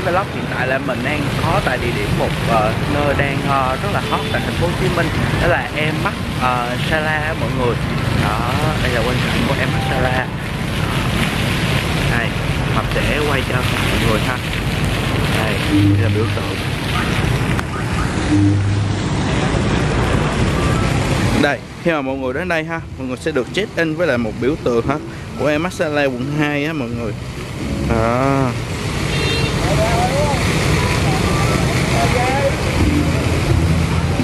Là Vlog hiện tại là mình đang có tại địa điểm một uh, nơi đang uh, rất là hot tại thành phố Hồ Chí Minh. Đó là em mắt uh, Sala mọi người. Đó đây là quan cảnh của em mắt Sala. Này Hợp sẽ quay cho mọi người ha. Đây, đây là biểu tượng. Đây khi mà mọi người đến đây ha mọi người sẽ được check in với lại một biểu tượng ha của em Masala quận 2 á mọi người. Đó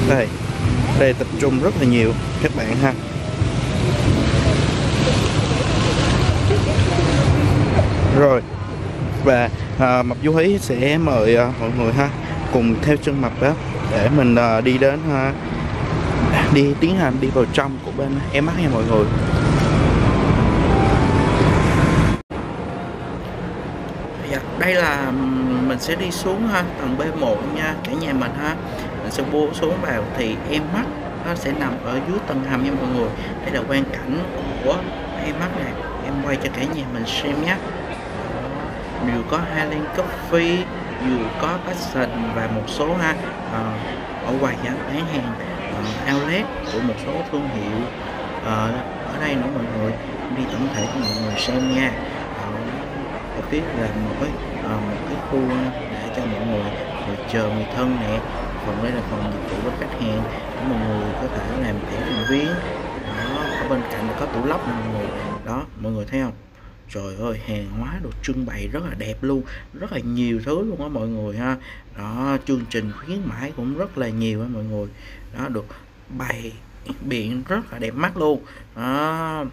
đây đây tập trung rất là nhiều các bạn ha. Rồi và à, mập du hí sẽ mời à, mọi người ha cùng theo chân mập đó để mình à, đi đến ha đi tiến hành đi vào trong của bên em mắt nha mọi người. Đây là mình sẽ đi xuống ha tầng B1 nha cả nhà mình ha. Mình sẽ vô xuống vào thì em mắt nó sẽ nằm ở dưới tầng hầm nha mọi người. Đây là quan cảnh của em mắt này em quay cho cả nhà mình xem nhé. Vừa có Highland Coffee vừa có Passion và một số ha ờ, ở quầy ha, bán hàng ờ, outlet của một số thương hiệu ờ, ở đây nữa mọi người. Đi tổng thể cho mọi người xem nha. Ờ, ở phía là một cái một cái khu để cho mọi người ngồi chờ người thân nè. Phần đây là phần dịch vụ với khách hàng, để mọi người có thể làm thẻ thành viên đó, ở bên cạnh là có tủ lóc mọi người. Đó, mọi người thấy không? Trời ơi, hàng hóa được trưng bày rất là đẹp luôn, rất là nhiều thứ luôn á mọi người ha. Đó, chương trình khuyến mãi cũng rất là nhiều á mọi người. Đó, được bày biện rất là đẹp mắt luôn. Đó.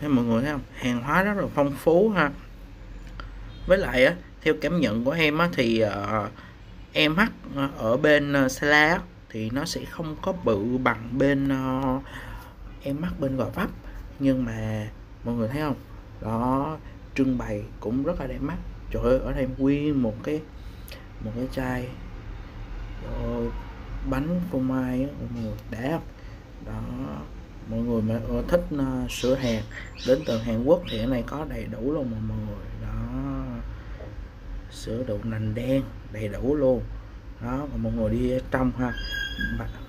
Thấy mọi người thấy không? Hàng hóa rất là phong phú ha với lại á theo cảm nhận của em á thì uh, em hắt ờ, ở bên ờ, Sela á, thì nó sẽ không có bự bằng bên uh, em mắt bên Gò Vấp. Nhưng mà mọi người thấy không? Đó trưng bày cũng rất là đẹp mắt. Trời ơi ở đây nguyên một cái một cái chai. Rồi, bánh phô mai á mọi người đã không đó mọi người mà thích uh, sữa hạt đến từ Hàn Quốc thì ở này có đầy đủ luôn mà mọi người. Đó sữa đậu nành đen đầy đủ luôn. Đó còn mọi người đi ở trong ha,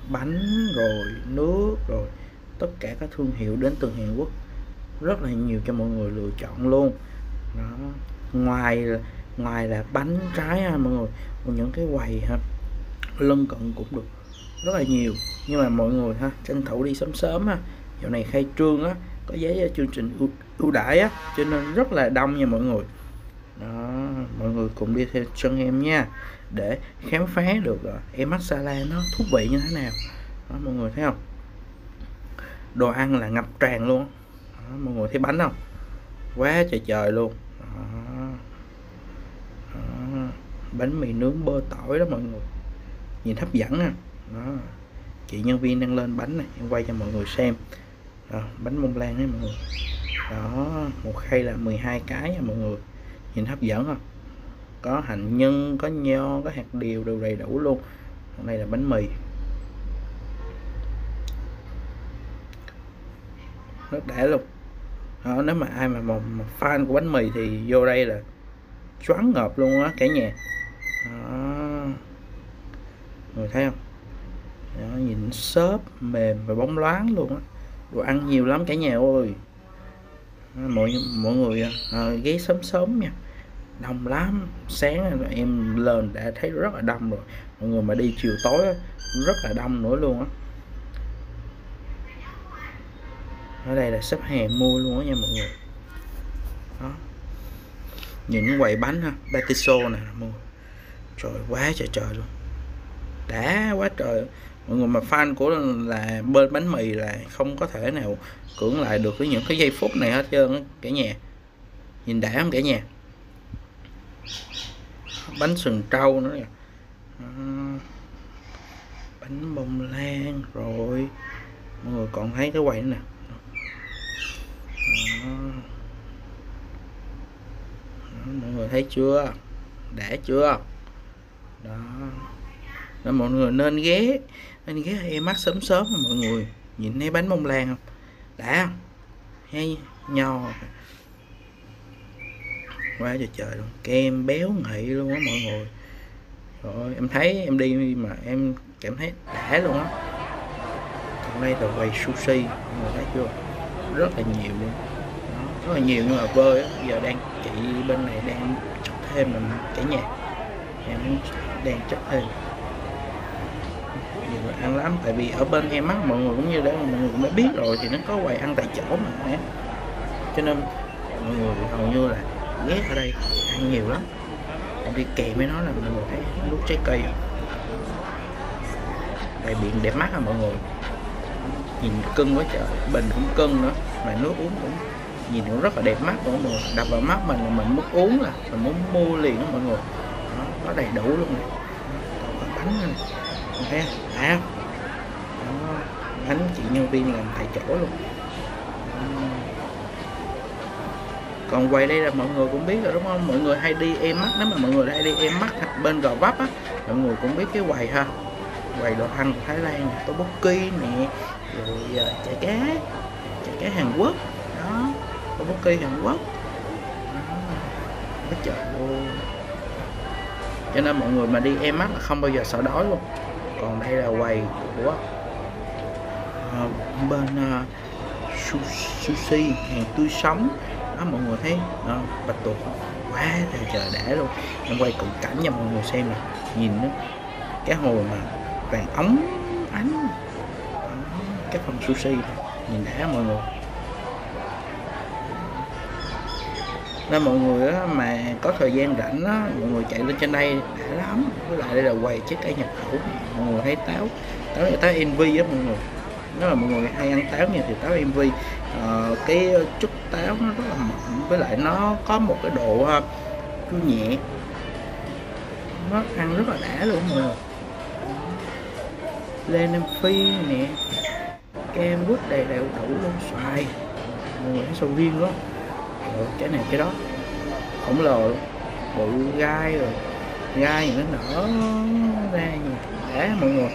bánh rồi nước rồi, tất cả các thương hiệu đến từ Hàn Quốc, rất là nhiều cho mọi người lựa chọn luôn. Đó, ngoài ngoài là bánh trái ha mọi người, còn những cái quầy ha, lân cận cũng được rất là nhiều. Nhưng mà mọi người ha, tranh thủ đi sớm sớm ha. Dạo này khai trương á, có giấy ờ, chương trình ưu đãi á, cho nên rất là đông nha mọi người đó mọi người cùng đi theo chân em nha. Để khám phá được uh, em masala nó thú vị như thế nào. Đó mọi người thấy không? Đồ ăn là ngập tràn luôn. Đó, mọi người thấy bánh không? Quá trời trời luôn. Đó. Đó. bánh mì nướng bơ tỏi đó mọi người. Nhìn hấp dẫn nè đó chị nhân viên đang lên bánh này em quay cho mọi người xem. Đó, bánh bông lan đấy mọi người. Đó một khay là 12 cái nha mọi người nhìn hấp dẫn không? Có hành nhân có nho có hạt điều đều đầy đủ luôn. Còn đây là bánh mì. Rất đã luôn. Đó, nếu mà ai mà, một, fan của bánh mì thì vô đây là choáng ngợp luôn á cả nhà. Đó. Người thấy không? Đó, nhìn xốp mềm và bóng loáng luôn á. Đồ ăn nhiều lắm cả nhà ơi. Mọi mọi người à, ghé sớm sớm nha đông lắm. Sáng em lên đã thấy rất là đông rồi. Mọi người mà đi chiều tối rất là đông nữa luôn á. Ở đây là xếp hàng mua luôn á nha mọi người. Đó. Những quầy bánh ha, Batiso nè, mua. Trời, quá trời trời luôn. Đã quá trời. Mọi người mà fan của là bên bánh mì là không có thể nào cưỡng lại được với những cái giây phút này hết trơn cả nhà. Nhìn đã không cả nhà? Bánh sừng trâu nữa nè. À, bánh bông lan rồi. Mọi người còn thấy cái quầy nữa nè. À, mọi người thấy chưa? Đã chưa? Đó. Nên mọi người nên ghé nên ghé em mắt sớm sớm mọi người nhìn thấy bánh bông lan không? Đã. Không hay nho quá trời trời luôn. Kem béo ngậy luôn á mọi người. Rồi em thấy em đi mà em cảm thấy đã luôn á. Còn đây là quầy sushi, mọi người thấy chưa? Rất là nhiều luôn. Rất là nhiều nhưng mà vơi á, giờ đang chị bên này đang chọc thêm mình cả nhà. Em đang chọc thêm. Nhiều người ăn lắm, tại vì ở bên em mắt mọi người cũng như để mọi người cũng đã biết rồi thì nó có quầy ăn tại chỗ mà cho nên mọi người hầu như là ghét ở đây ăn nhiều lắm. Em đi kèm với nó là mình thấy nước trái cây. Đại biển đẹp mắt à mọi người. Nhìn cưng quá trời. Bình cũng cưng nữa mà nước uống cũng nhìn cũng rất là đẹp mắt mọi người. Đập vào mắt mình là mình muốn uống là mình muốn mua liền đó mọi người. Nó đầy đủ luôn này còn bánh này thấy không? À, bánh chị nhân viên làm tại chỗ luôn còn quầy đây là mọi người cũng biết rồi đúng không? Mọi người hay đi em mắt nếu mà mọi người hay đi em mắt bên gò vấp á mọi người cũng biết cái quầy ha. Quầy đồ ăn của Thái Lan nè tteokbokki nè rồi uh, chả cá chả cá Hàn Quốc. Đó tteokbokki Hàn Quốc. Đó trời luôn cho nên mọi người mà đi em mắt là không bao giờ sợ đói luôn. Còn đây là quầy của uh, bên uh, sushi hàng tươi sống đó mọi người thấy đó, bạch tuộc quá trời trời đã luôn. Em quay cận cảnh cho mọi người xem nè nhìn nó cái hồ mà vàng ống ánh đó, cái phần sushi này. nhìn đã mọi người. Nên mọi người á, mà có thời gian rảnh á, mọi người chạy lên trên đây đã lắm. Với lại đây là quầy trái cây nhập khẩu mọi người thấy táo táo là táo envy á mọi người. Nếu mà mọi người hay ăn táo nha thì táo envy uh, cái chút táo nó rất là mỏng với lại nó có một cái độ ờ, uh, chua nhẹ. Nó ăn rất là đã luôn mọi người. Lên em phi nè. Kem quýt đầy đều đủ luôn xoài. Mọi người sầu riêng đó rồi ờ, cái này cái đó. Khổng lồ bự gai rồi. Gai nó nở ra nhiều đã mọi người.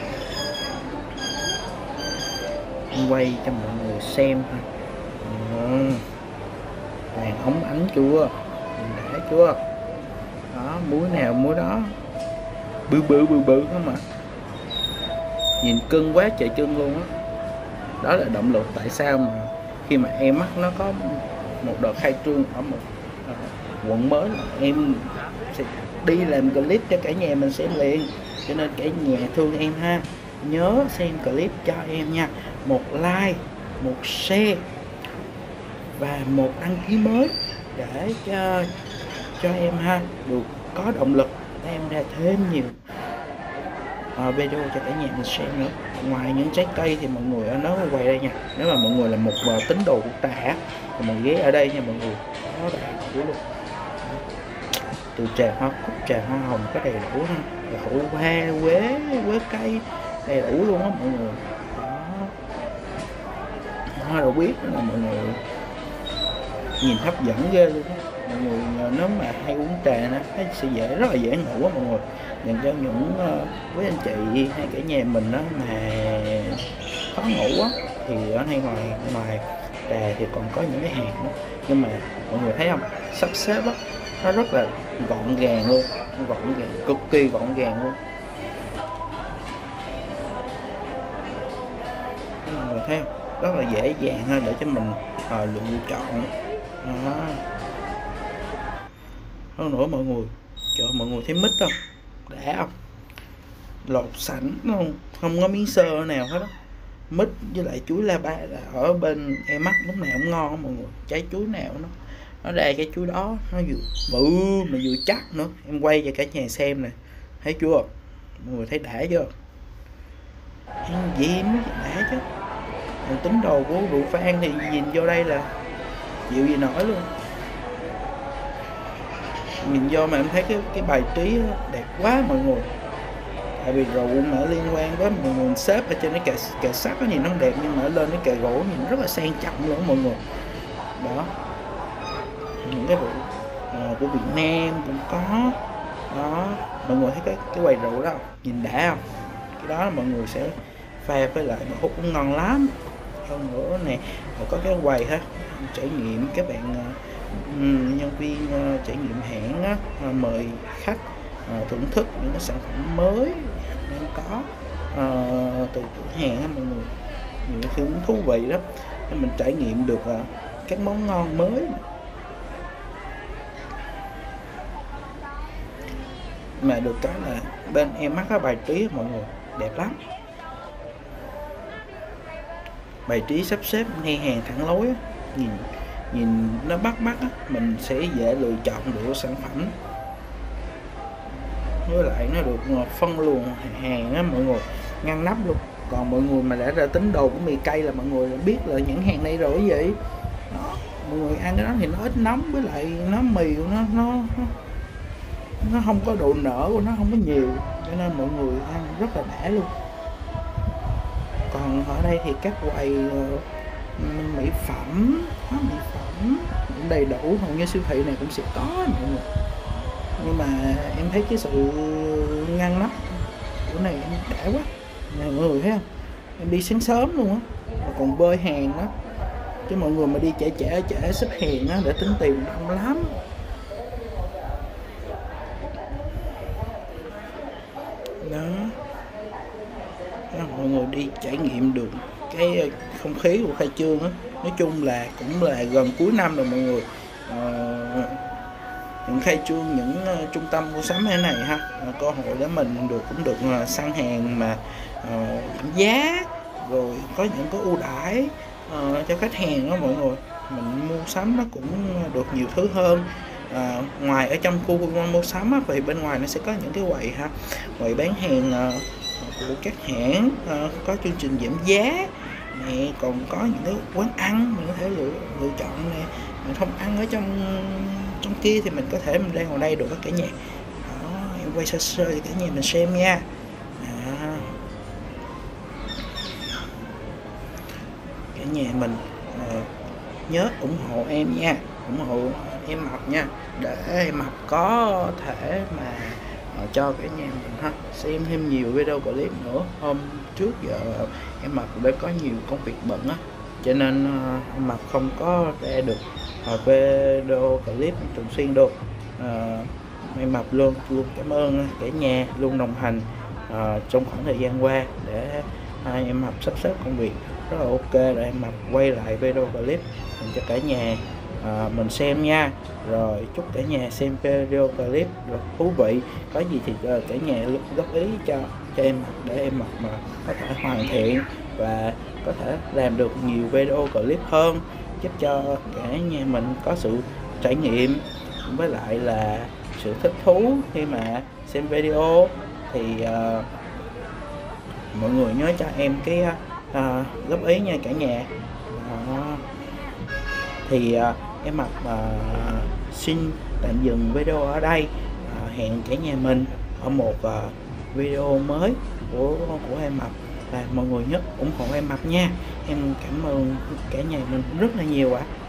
Quay cho mọi người xem thôi Ừ. vàng ống ánh chua để chua đó muối nào muối đó. Bự bự bự bự không mà. Nhìn cưng quá trời cưng luôn á. Đó. đó là động lực tại sao mà khi mà em mắt nó có một đợt khai trương ở một uh, quận mới là em sẽ đi làm clip cho cả nhà mình xem liền. Cho nên cả nhà thương em ha. Nhớ xem clip cho em nha. Một like một share và một đăng ký mới để cho cho em ha được có động lực để em ra thêm nhiều uh, video cho cả nhà mình xem nữa. Ngoài những trái cây thì mọi người ở nó quay đây nha. Nếu mà mọi người là một uh, tín đồ của trà thì mình ghé ở đây nha mọi người. Có đầy đủ luôn. Từ trà hoa cúc trà hoa hồng có đầy đủ ha. Hậu hoa quế quế cây đầy đủ luôn á mọi người. Đó. Hoa đậu biết là mọi người nhìn hấp dẫn ghê luôn á. Mọi người ờ, nếu mà hay uống trà nó thấy sẽ dễ rất là dễ ngủ á mọi người. Dành cho những ờ, với anh chị hay cả nhà mình đó mà khó ngủ á thì ở đây ngoài ngoài trà thì còn có những cái hạt nữa. Nhưng mà mọi người thấy không? Sắp xếp á nó rất là gọn gàng luôn gọn gàng cực kỳ gọn gàng luôn. Mọi người thấy không? Rất là dễ dàng ha để cho mình uh, lựa chọn đó. hơn nữa mọi người. Cho mọi người thấy mít không? Đã không? Lột sẵn không không có miếng sơ nào hết đó. mít với lại chuối la ba là ở bên em mắt, lúc nào cũng ngon mọi người. Trái chuối nào nó nó ra cái chuối đó, nó vừa bự mà vừa chắc nữa. Em quay cho cả nhà xem nè. Thấy chưa? Mọi người thấy đã chưa? Ăn gì mới đã chứ. Còn tính đồ của rượu phan thì nhìn vô đây là chịu gì nổi luôn. Mình do mà em thấy cái cái bài trí đẹp quá mọi người. Tại vì rượu mà liên quan với mọi người xếp ở trên cái kệ kệ sắt có nhìn nó đẹp nhưng mà lên cái kệ gỗ nhìn rất là sang trọng luôn mọi người. Đó. Những cái rượu uh, ờ, của Việt Nam cũng có. Đó. Mọi người thấy cái cái quầy rượu đó nhìn đã không? Cái đó mọi người sẽ pha với lại mà hút cũng ngon lắm. Hơn nữa nè có cái quầy ha trải nghiệm, các bạn ờ, nhân viên ờ, trải nghiệm hãng ờ, mời khách thưởng thức những cái sản phẩm mới đang có từ cửa hàng mọi người những thứ thú vị đó để mình trải nghiệm được các món ngon mới. Mà được cái là bên em mắc cái bài trí mọi người, đẹp lắm. Bài trí sắp xếp ngay hàng thẳng lối nhìn nhìn nó bắt mắt á, mình sẽ dễ lựa chọn được sản phẩm. Với lại nó được phân luồng hàng á mọi người ngăn nắp luôn. Còn mọi người mà đã ra tính đồ của mì cây là mọi người biết là những hàng này rồi gì đó. mọi người ăn cái đó thì nó ít nóng với lại nó mì của nó nó nó không có độ nở của nó không có nhiều cho nên mọi người ăn rất là đã luôn. Còn ở đây thì các quầy ờ, mỹ phẩm, hóa mỹ phẩm. Cũng đầy đủ, hầu như siêu thị này cũng sẽ có, mọi người. Nhưng mà em thấy cái sự ngăn nắp của này em đã quá. Này, mọi người thấy không? Em đi sáng sớm luôn á còn bơi hàng đó chứ mọi người mà đi trễ trễ trễ xếp hàng á, để tính tiền đông lắm đó mọi người đi trải nghiệm được cái ờ, không khí của khai trương á. Nói chung là cũng là gần cuối năm rồi mọi người. Uh, những khai trương những uh, trung tâm mua sắm thế này ha uh, cơ hội để mình được cũng được uh, săn hàng mà uh, giảm giá rồi có những cái ưu đãi uh, cho khách hàng đó mọi người. Mình mua sắm nó cũng được nhiều thứ hơn. À, ngoài ở trong khu mua sắm á, thì bên ngoài nó sẽ có những cái quầy ha quầy bán hàng à, của các hãng uh, có chương trình giảm giá. Này còn có những cái quán ăn mình có thể lựa lựa chọn này mình không ăn ở trong trong kia thì mình có thể mình đang ngồi đây được cả nhà. Đó em quay sơ sơ cho cả nhà mình xem nha. Đó. cả nhà mình uh, nhớ ủng hộ em nha ủng hộ em mập nha. Để em mập có thể mà uh, cho cả nhà mình ha. Xem thêm nhiều video clip nữa. Hôm trước giờ em mặc đã có nhiều công việc bận á. Cho nên ờ, em mập không có ra được ờ, video clip thường xuyên được à, ờ, em mập luôn luôn cảm ơn cả nhà luôn đồng hành à, trong khoảng thời gian qua để hai em mập sắp xếp công việc. Rất là ok rồi em mập quay lại video clip cho cả nhà à, mình xem nha. Rồi chúc cả nhà xem video clip rất thú vị. Có gì thì uh, cả nhà góp ý cho cho em để em mặc mà có thể hoàn thiện và có thể làm được nhiều video clip hơn. Giúp cho cả nhà mình có sự trải nghiệm với lại là sự thích thú khi mà xem video. Thì uh, mọi người nhớ cho em cái uh, góp ý nha cả nhà. Uh, thì uh, em mặc uh, xin tạm dừng video ở đây. Uh, hẹn cả nhà mình ở một uh, video mới của của em mập. Và mọi người nhớ ủng hộ em mập nha. Em cảm ơn cả nhà mình rất là nhiều ạ. à.